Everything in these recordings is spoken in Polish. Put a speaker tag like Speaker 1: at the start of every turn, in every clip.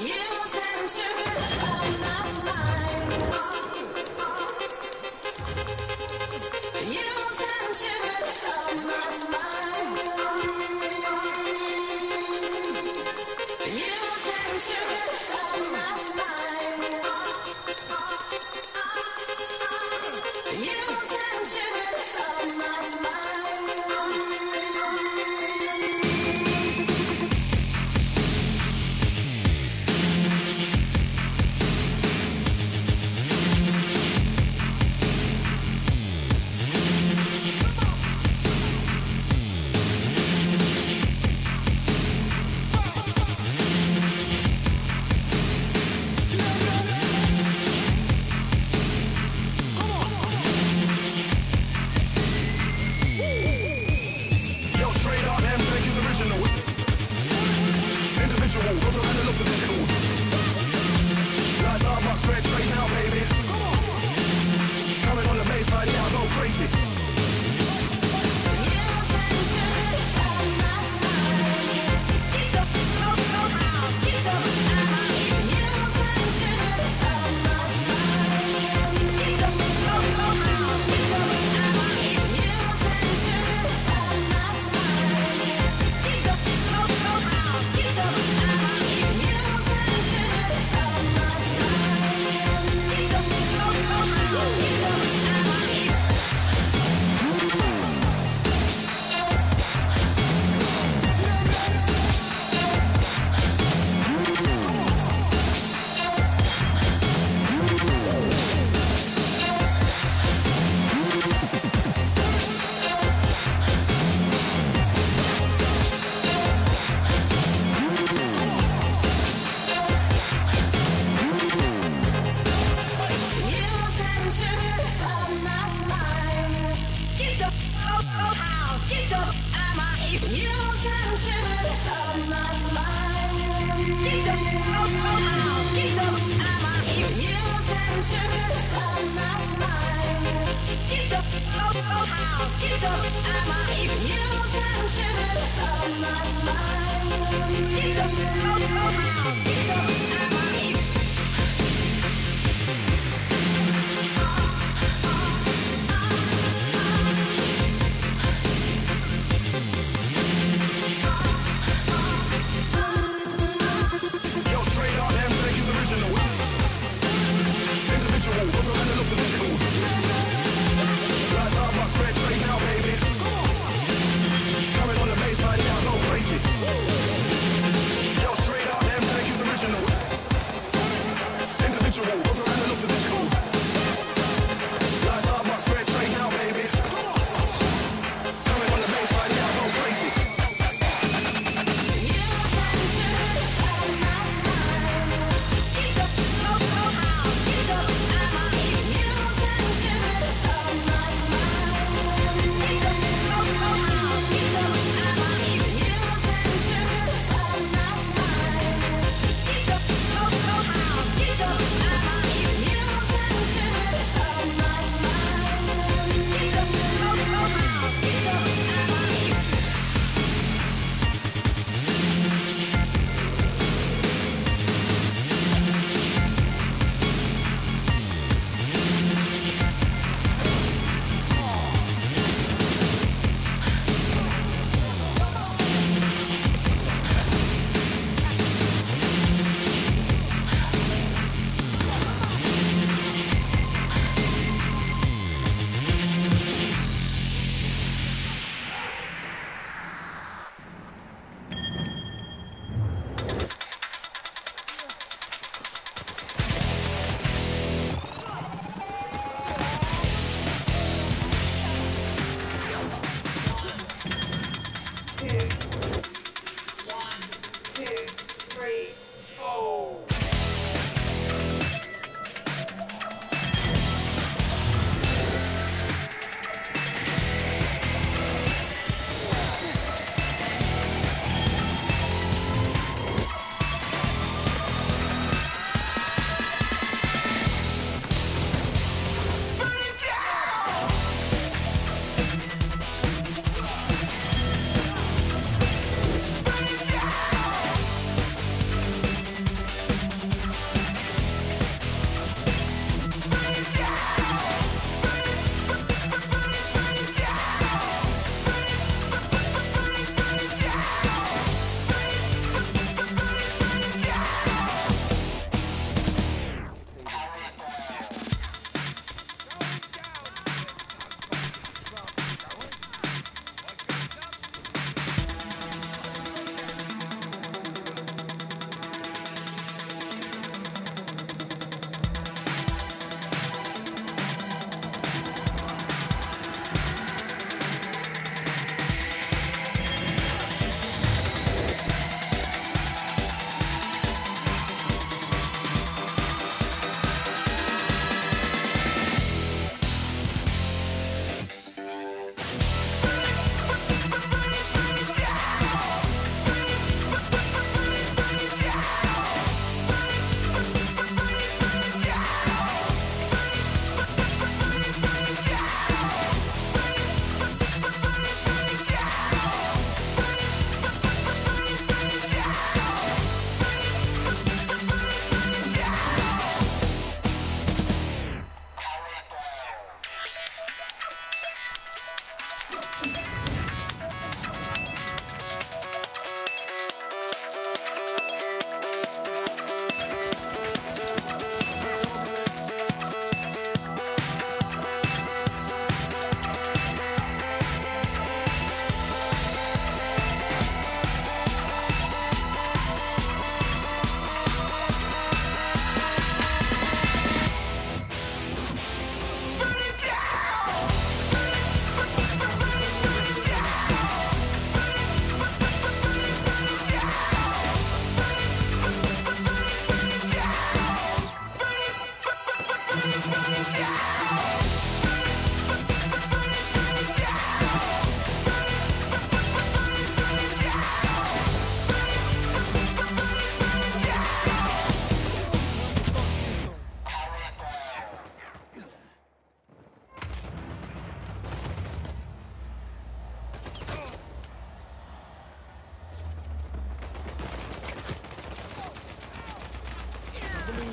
Speaker 1: You sent Get up, I'm a, you don't sound shivers on my spine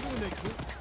Speaker 1: Monaco